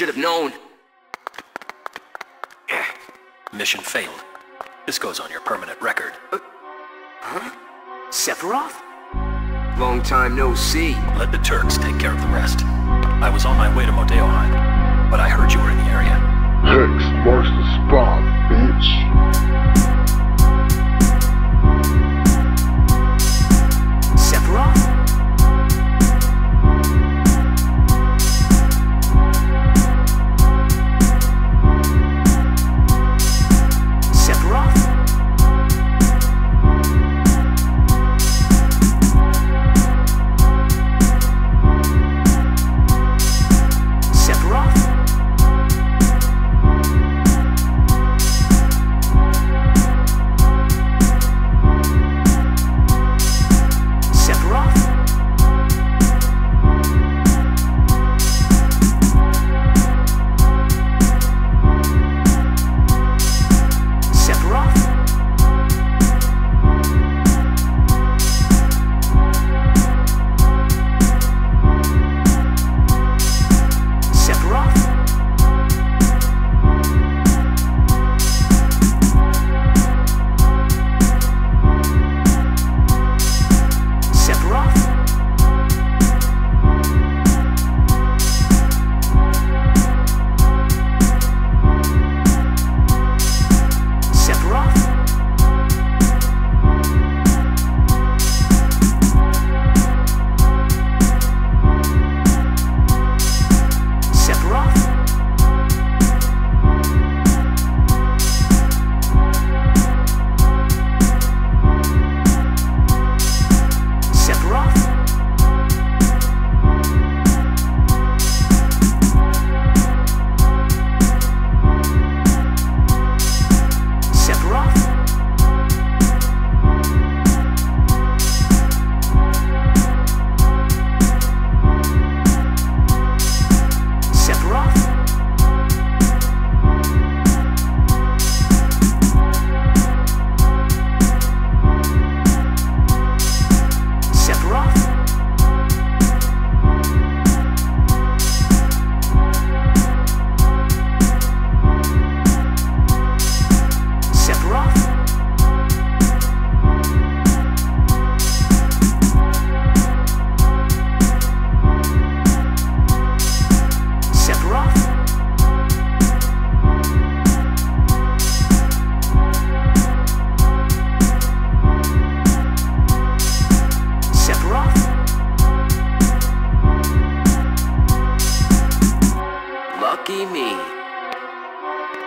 should have known. Mission failed. This goes on your permanent record. Uh, Sephiroth? Long time no see. Let the Turks take care of the rest. I was on my way to Modeoheim, but I heard you were in the area. Hex marks the spot,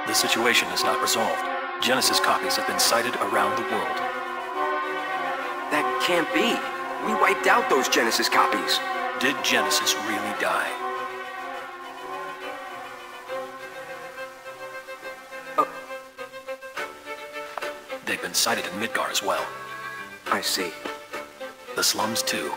The situation is not resolved. Genesis copies have been sighted around the world. That can't be. We wiped out those Genesis copies. Did Genesis really die? Uh. They've been sighted in Midgar as well. I see. The slums too.